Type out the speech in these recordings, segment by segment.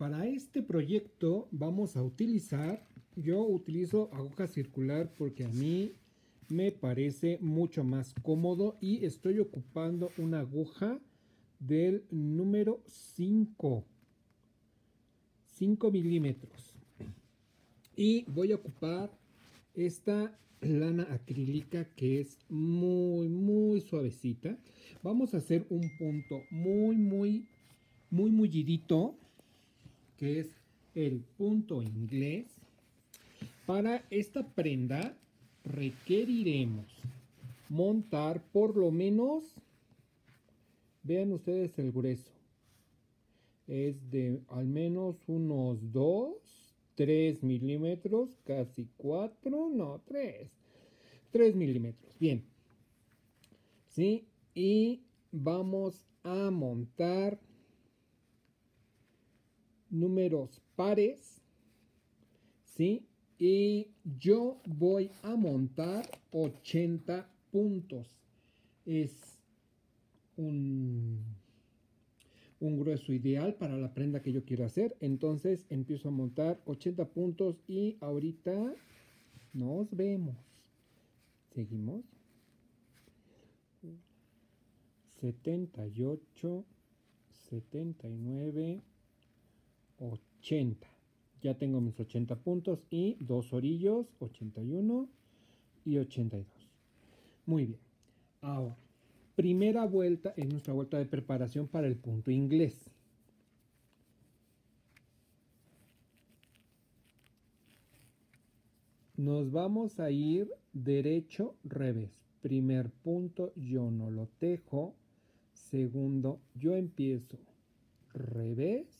para este proyecto vamos a utilizar, yo utilizo aguja circular porque a mí me parece mucho más cómodo y estoy ocupando una aguja del número 5. 5 milímetros. Y voy a ocupar esta lana acrílica que es muy, muy suavecita. Vamos a hacer un punto muy, muy, muy mullidito, que es el punto inglés. Para esta prenda requeriremos montar por lo menos, vean ustedes el grueso, es de al menos unos 2, 3 milímetros, casi 4, no, 3, 3 milímetros, bien, ¿sí? Y vamos a montar números pares, ¿sí? y yo voy a montar 80 puntos. Es un, un, grueso ideal para la prenda que yo quiero hacer. Entonces empiezo a montar 80 puntos y ahorita nos vemos. Seguimos. 78, 79, 80. Ya tengo mis 80 puntos y dos orillos, 81 y 82. Muy bien. Ahora, primera vuelta es nuestra vuelta de preparación para el punto inglés. Nos vamos a ir derecho, revés. Primer punto, yo no lo tejo. Segundo, yo empiezo revés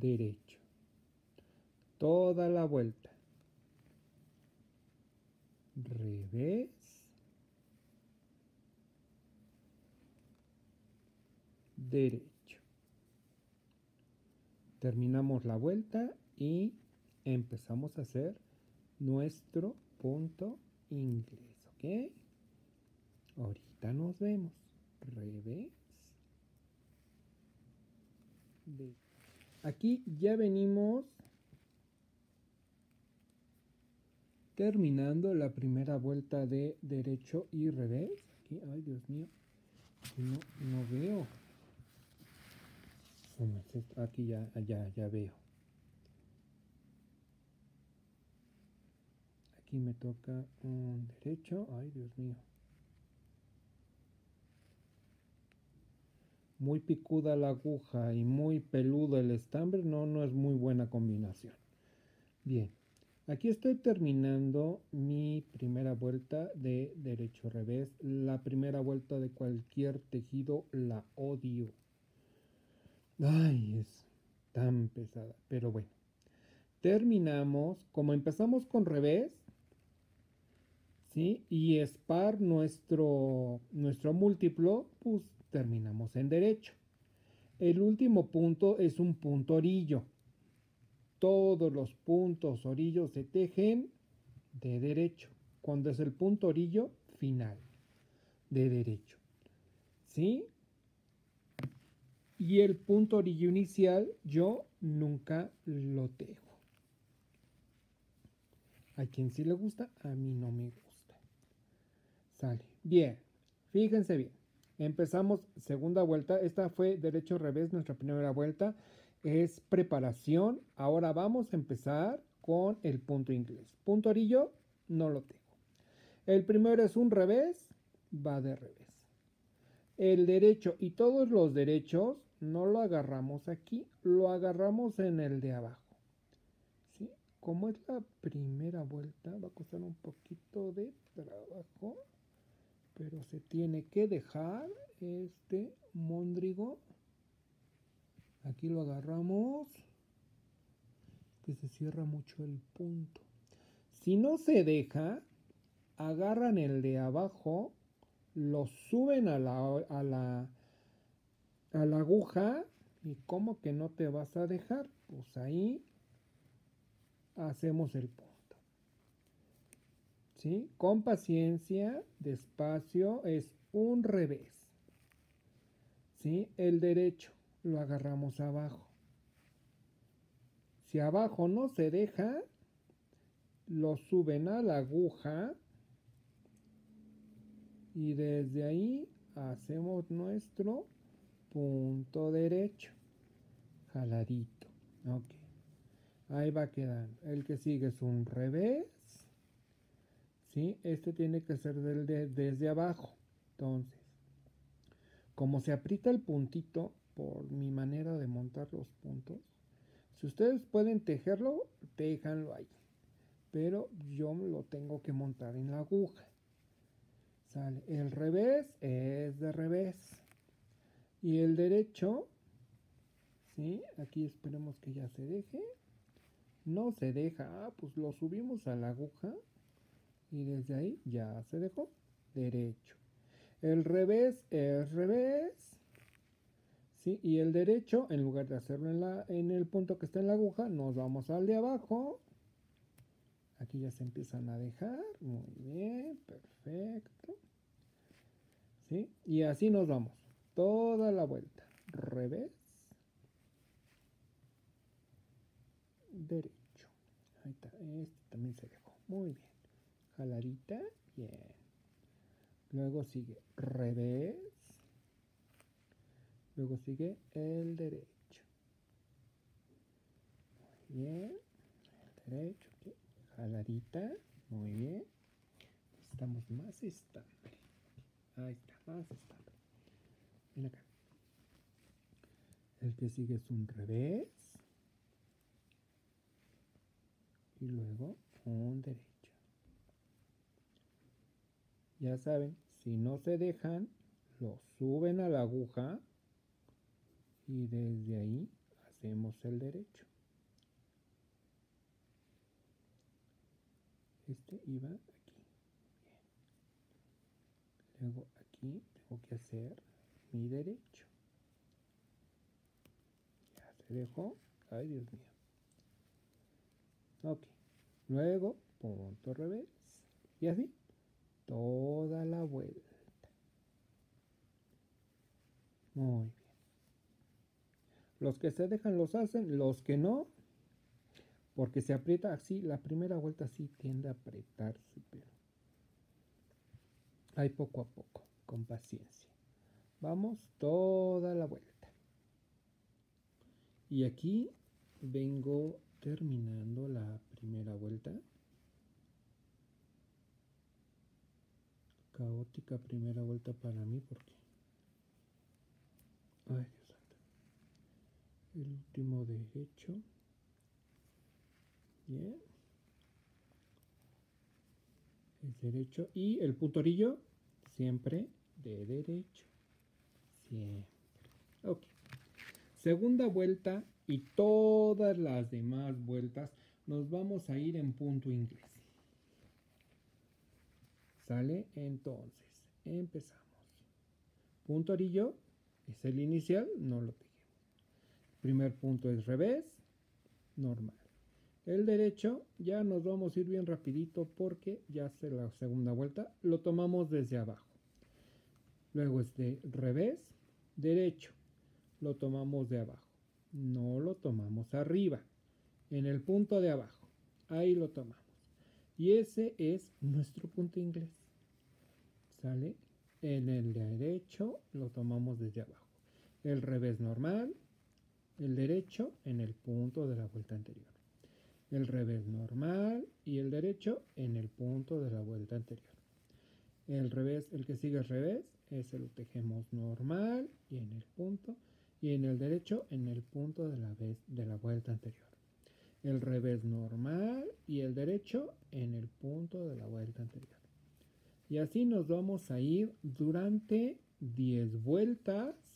derecho. Toda la vuelta. Revés. Derecho. Terminamos la vuelta y empezamos a hacer nuestro punto inglés, ¿ok? Ahorita nos vemos. Revés. Aquí ya venimos terminando la primera vuelta de derecho y revés. Aquí, ay Dios mío, no, no veo. Aquí ya, ya, ya veo. Aquí me toca un derecho. Ay Dios mío. Muy picuda la aguja y muy peludo el estambre, no, no es muy buena combinación. Bien, aquí estoy terminando mi primera vuelta de derecho revés. La primera vuelta de cualquier tejido la odio. Ay, es tan pesada, pero bueno. Terminamos, como empezamos con revés, ¿sí? Y es par nuestro, nuestro múltiplo, pues terminamos en derecho. El último punto es un punto orillo. Todos los puntos orillos se tejen de derecho. Cuando es el punto orillo final de derecho. ¿Sí? Y el punto orillo inicial yo nunca lo tejo. A quien sí le gusta, a mí no me gusta. Sale. Bien. Fíjense bien. Empezamos segunda vuelta. Esta fue derecho revés, nuestra primera vuelta. Es preparación. Ahora vamos a empezar con el punto inglés. Punto orillo, no lo tengo. El primero es un revés, va de revés. El derecho y todos los derechos no lo agarramos aquí, lo agarramos en el de abajo. ¿Sí? Como es la primera vuelta, va a costar un poquito de trabajo pero se tiene que dejar este mondrigo. Aquí lo agarramos que se cierra mucho el punto. Si no se deja agarran el de abajo lo suben a la, a la, a la aguja y como que no te vas a dejar pues ahí hacemos el punto con paciencia, despacio, es un revés. ¿sí? El derecho lo agarramos abajo. Si abajo no se deja, lo suben a la aguja y desde ahí hacemos nuestro punto derecho jaladito ok ahí va quedando el que sigue es un revés ¿sí? este tiene que ser del de, desde abajo. Entonces como se aprieta el puntito por mi manera de montar los puntos si ustedes pueden tejerlo tejanlo ahí. Pero yo lo tengo que montar en la aguja. Sale el revés es de revés. Y el derecho ¿sí? aquí esperemos que ya se deje. No se deja. Ah, pues lo subimos a la aguja y desde ahí ya se dejó derecho. El revés es revés ¿sí? y el derecho en lugar de hacerlo en, la, en el punto que está en la aguja nos vamos al de abajo. Aquí ya se empiezan a dejar. Muy bien perfecto. ¿sí? y así nos vamos. Toda la vuelta. Revés. Derecho. Ahí está. Este también se dejó. Muy bien jaladita bien. Luego sigue revés. Luego sigue el derecho. Muy bien. El derecho jaladita muy bien. Estamos más estable. Ahí está más estable. Ven acá. El que sigue es un revés. Y luego un derecho ya saben si no se dejan lo suben a la aguja y desde ahí hacemos el derecho. Este iba aquí. Luego aquí tengo que hacer mi derecho. Ya se dejó. Ay Dios mío. Ok. Luego punto revés. Y así toda la vuelta muy bien los que se dejan los hacen los que no porque se aprieta así, la primera vuelta sí tiende a apretarse, pero hay poco a poco, con paciencia. Vamos toda la vuelta. Y aquí vengo terminando la primera vuelta. Caótica primera vuelta para mí porque... Ay, Dios santo. El último derecho. Bien. El derecho y el putorillo siempre de derecho. Siempre. Ok. Segunda vuelta y todas las demás vueltas nos vamos a ir en punto inglés. ¿Sale? Entonces, empezamos. Punto orillo es el inicial, no lo tejemos. Primer punto es revés, normal. El derecho ya nos vamos a ir bien rapidito porque ya hace la segunda vuelta. Lo tomamos desde abajo. Luego es de revés, derecho. Lo tomamos de abajo. No lo tomamos arriba. En el punto de abajo. Ahí lo tomamos. Y ese es nuestro punto inglés. ¿Sale? En el derecho lo tomamos desde abajo. El revés normal. El derecho en el punto de la vuelta anterior el revés normal y el derecho en el punto de la vuelta anterior. El revés, el que sigue al revés, ese lo tejemos normal y en el punto, y en el derecho en el punto de la, vez, de la vuelta anterior. El revés normal y el derecho en el punto de la vuelta anterior. Y así nos vamos a ir durante 10 vueltas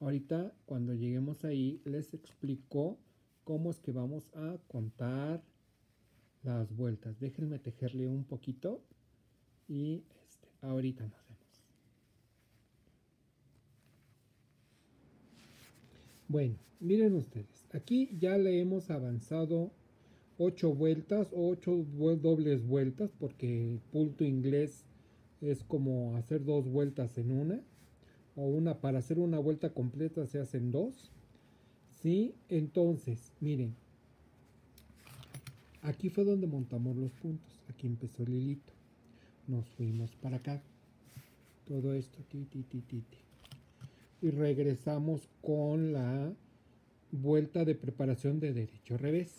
Ahorita cuando lleguemos ahí les explico cómo es que vamos a contar las vueltas. Déjenme tejerle un poquito y este, ahorita nos vemos. Bueno, miren ustedes, aquí ya le hemos avanzado 8 vueltas, 8 dobles vueltas, porque el punto inglés es como hacer dos vueltas en una, o una, para hacer una vuelta completa se hacen dos, ¿sí? Entonces, miren, aquí fue donde montamos los puntos, aquí empezó el hilito, nos fuimos para acá, todo esto, ti, ti, ti, ti, ti. Y regresamos con la vuelta de preparación de derecho revés.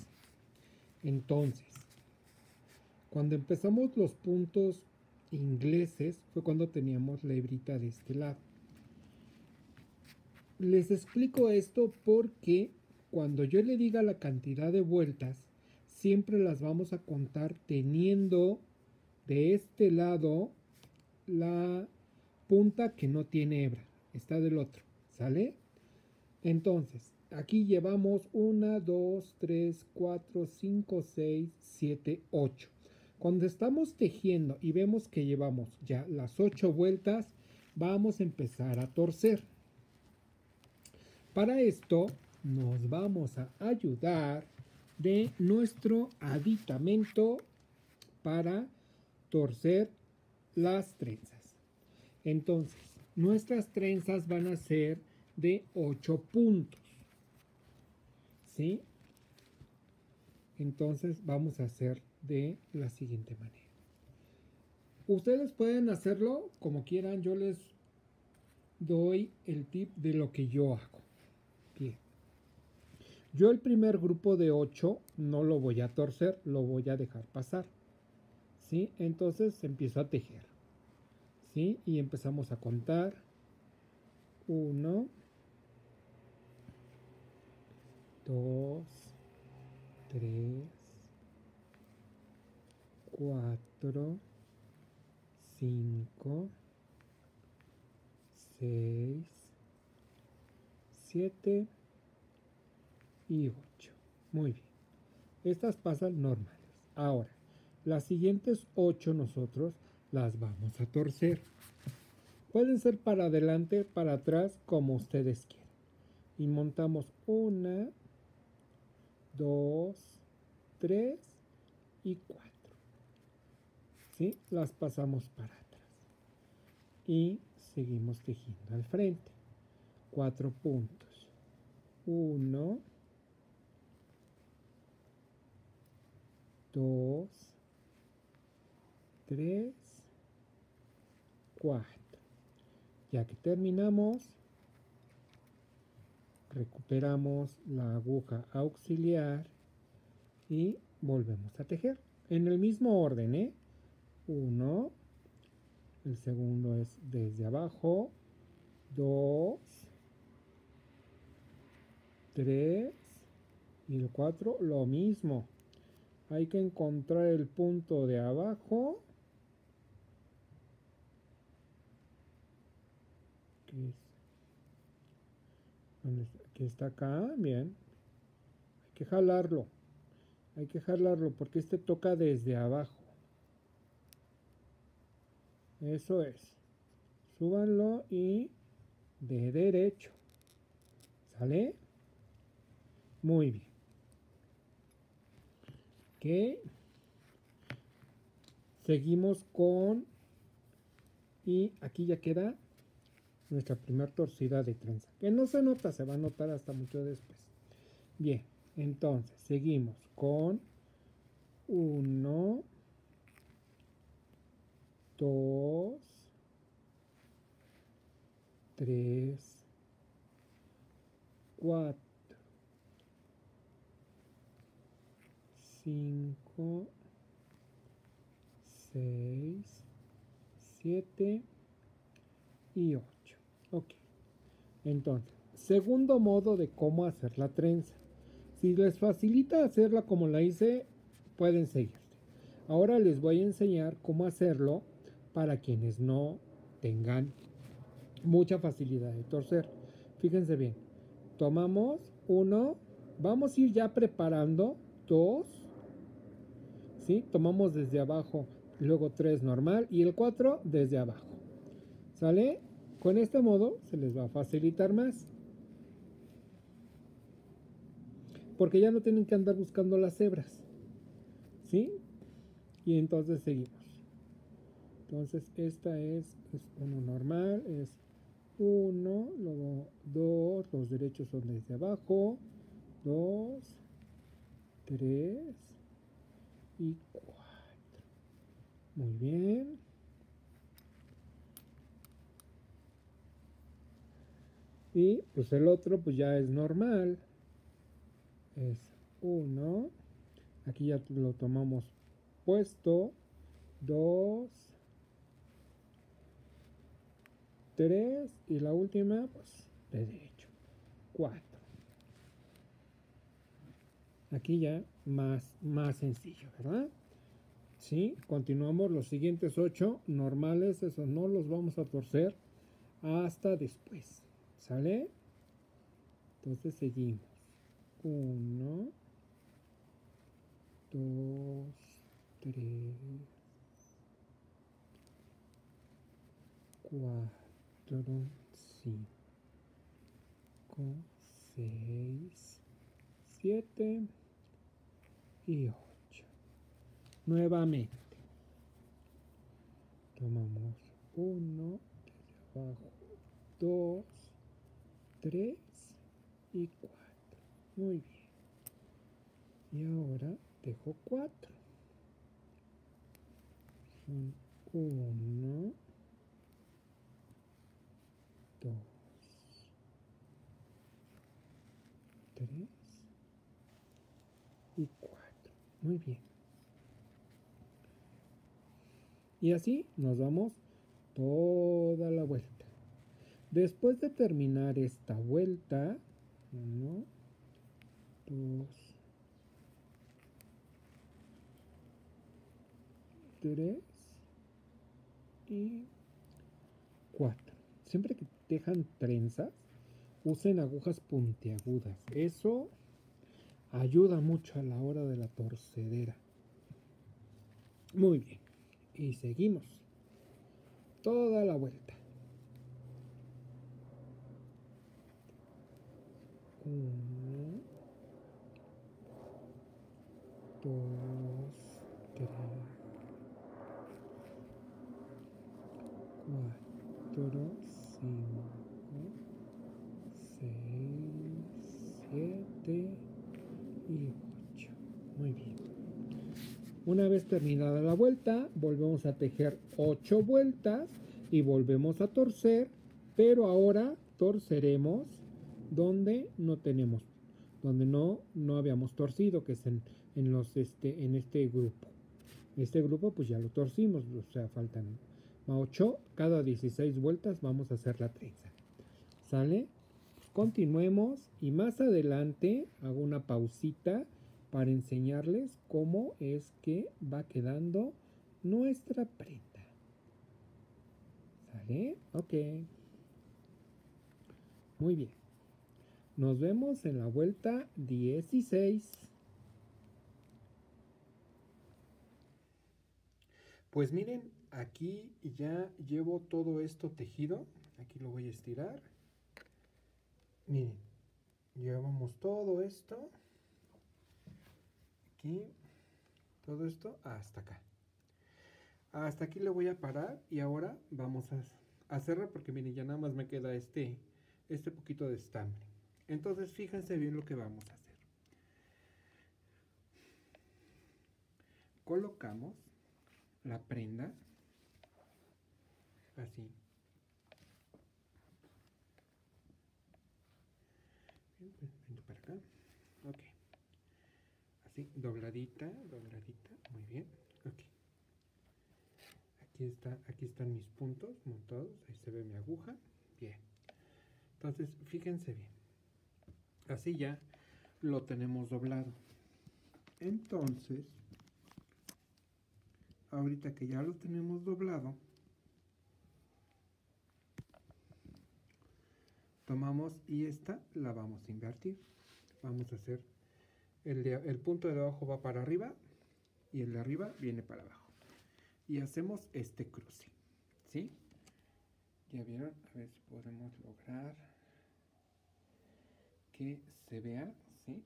Entonces, cuando empezamos los puntos ingleses fue cuando teníamos la hebrita de este lado. Les explico esto porque cuando yo le diga la cantidad de vueltas, siempre las vamos a contar teniendo de este lado la punta que no tiene hebra, está del otro, ¿sale? Entonces, aquí llevamos 1, 2, 3, 4, 5, 6, 7, 8. Cuando estamos tejiendo y vemos que llevamos ya las 8 vueltas, vamos a empezar a torcer. Para esto nos vamos a ayudar de nuestro aditamento para torcer las trenzas. Entonces, nuestras trenzas van a ser de 8 puntos. ¿Sí? Entonces vamos a hacer de la siguiente manera. Ustedes pueden hacerlo como quieran, yo les doy el tip de lo que yo hago. Bien. Yo el primer grupo de 8 no lo voy a torcer, lo voy a dejar pasar. ¿Sí? Entonces empiezo a tejer. Y empezamos a contar. 1, 2, 3, 4, 5, 6, 7 y 8. Muy bien. Estas pasan normales. Ahora, las siguientes 8 nosotros las vamos a torcer. Pueden ser para adelante, para atrás, como ustedes quieran. Y montamos una, dos, tres y cuatro. ¿sí? Las pasamos para atrás. Y seguimos tejiendo al frente. Cuatro puntos. Uno. Dos. Tres. Cuatro. Ya que terminamos, recuperamos la aguja auxiliar y volvemos a tejer en el mismo orden, ¿eh? 1, el segundo es desde abajo, 2, 3 y el 4 lo mismo. Hay que encontrar el punto de abajo. Que está acá, bien. Hay que jalarlo. Hay que jalarlo porque este toca desde abajo. Eso es. Súbanlo y de derecho. ¿Sale? Muy bien. Ok. Seguimos con... Y aquí ya queda nuestra primera torcida de trenza. Que no se nota, se va a notar hasta mucho después. Bien, entonces seguimos con 1, 2, 3, 4, 5, 6, 7 y 8. Ok. Entonces, segundo modo de cómo hacer la trenza. Si les facilita hacerla como la hice, pueden seguir. Ahora les voy a enseñar cómo hacerlo para quienes no tengan mucha facilidad de torcer. Fíjense bien, tomamos uno, vamos a ir ya preparando dos, ¿sí? Tomamos desde abajo, luego tres normal y el cuatro desde abajo. ¿Sale? Con este modo se les va a facilitar más. Porque ya no tienen que andar buscando las hebras. ¿Sí? Y entonces seguimos. Entonces esta es, uno normal, es 1, luego 2, los derechos son desde abajo, 2, 3 y 4. Muy bien. Y pues el otro pues ya es normal. Es 1. Aquí ya lo tomamos puesto. 2. 3 y la última pues de derecho. 4. Aquí ya más, más sencillo, ¿verdad? Sí, continuamos los siguientes 8 normales, esos no los vamos a torcer hasta después. ¿Sale? Entonces seguimos. 1, 2, 3, 4, 5, 6, 7 y 8. Nuevamente. Tomamos 1 desde abajo, 2, 3 y 4. Muy bien. Y ahora dejo 4. Son 1, 2, 3 y 4. Muy bien. Y así nos damos toda la vuelta. Después de terminar esta vuelta, 1, 2, 3 y 4. Siempre que dejan trenzas, usen agujas puntiagudas. Eso ayuda mucho a la hora de la torcedera. Muy bien. Y seguimos. Toda la vuelta. Uno, dos, tres, cuatro, cinco, seis, siete y ocho. Muy bien. Una vez terminada la vuelta, volvemos a tejer ocho vueltas y volvemos a torcer, pero ahora torceremos donde no tenemos, donde no, no habíamos torcido, que es en, en, los, este, en este grupo. Este grupo pues ya lo torcimos, o sea, faltan 8, cada 16 vueltas vamos a hacer la trenza. ¿Sale? Continuemos y más adelante hago una pausita para enseñarles cómo es que va quedando nuestra prenda. ¿Sale? Ok. Muy bien. Nos vemos en la vuelta 16. Pues miren, aquí ya llevo todo esto tejido. Aquí lo voy a estirar. Miren, llevamos todo esto. Aquí, todo esto hasta acá. Hasta aquí le voy a parar y ahora vamos a, hacerlo porque miren, ya nada más me queda este, este poquito de estambre. Entonces fíjense bien lo que vamos a hacer. Colocamos la prenda así. Ok. Así, dobladita, dobladita. Muy bien. Ok. Aquí está, aquí están mis puntos montados. Ahí se ve mi aguja. Bien. Entonces, fíjense bien. Así ya lo tenemos doblado. Entonces, ahorita que ya lo tenemos doblado, tomamos y esta la vamos a invertir. Vamos a hacer, el, el punto de abajo va para arriba y el de arriba viene para abajo. Y hacemos este cruce, ¿sí? Ya vieron, a ver si podemos lograr que se vea, ¿sí?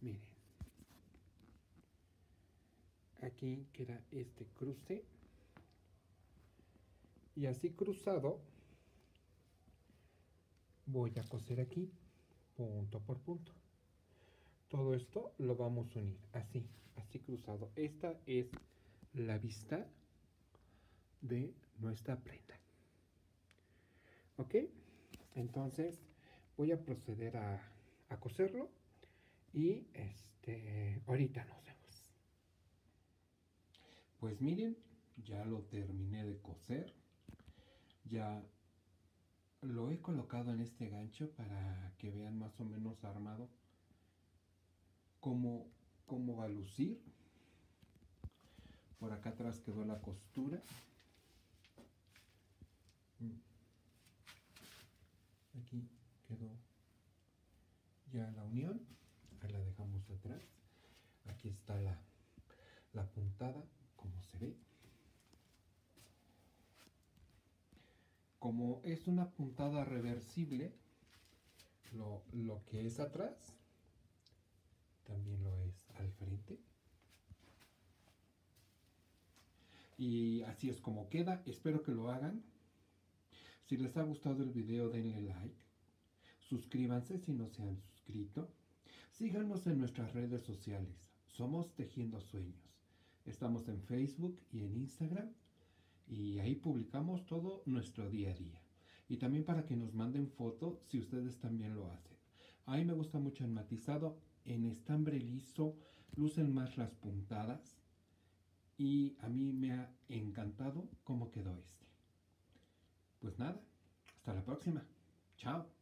Miren. aquí queda este cruce. Y así cruzado voy a coser aquí punto por punto. Todo esto lo vamos a unir así así cruzado. Esta es la vista de nuestra prenda. Ok entonces voy a proceder a, a coserlo y este ahorita nos vemos pues miren ya lo terminé de coser ya lo he colocado en este gancho para que vean más o menos armado cómo, cómo va a lucir. Por acá atrás quedó la costura. Aquí quedó ya la unión. Ahí la dejamos atrás. Aquí está la, la puntada, como se ve. como es una puntada reversible, lo, que es atrás también lo es al frente. Y así es como queda. Espero que lo hagan. Si les ha gustado el video, denle like. Suscríbanse si no se han suscrito. Síganos en nuestras redes sociales. Somos Tejiendo Sueños. Estamos en Facebook y en Instagram y ahí publicamos todo nuestro día a día. Y también para que nos manden fotos si ustedes también lo hacen. A mí me gusta mucho el matizado. En estambre liso lucen más las puntadas. Y a mí me ha encantado cómo quedó este. Pues nada, hasta la próxima. Chao.